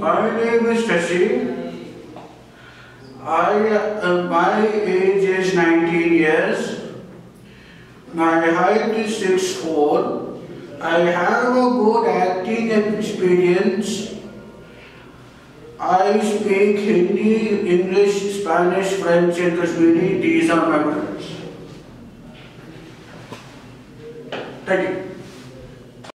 My name is Shashi. I, uh, my age is 19 years. My height is 6'4". I have a good acting experience. I speak Hindi, English, Spanish, French and Kashmiri. These are my friends. Thank you.